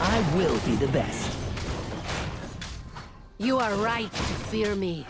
I will be the best. You are right to fear me.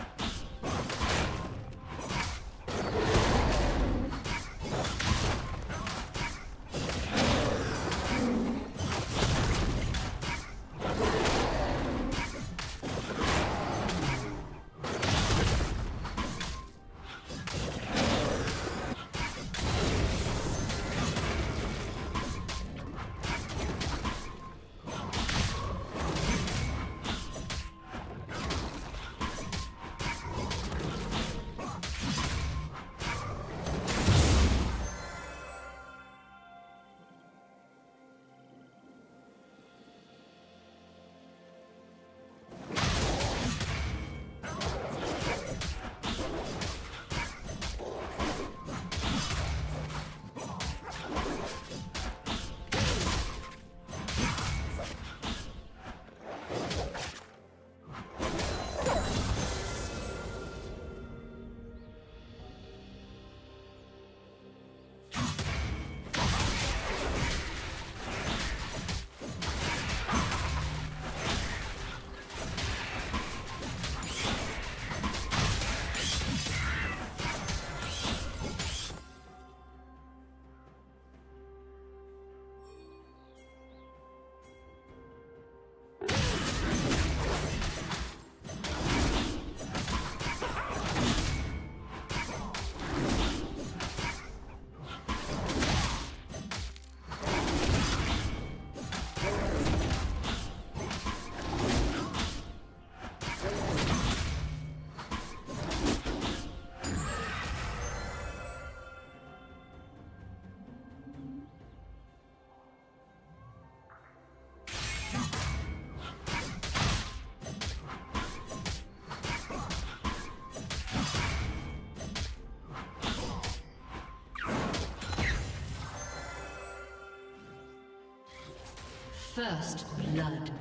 First blood.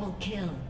Double kill.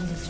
Turret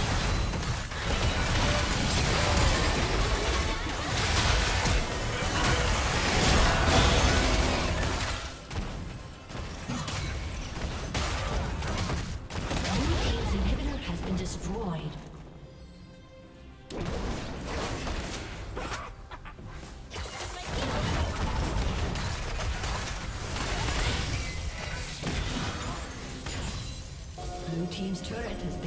Turret has.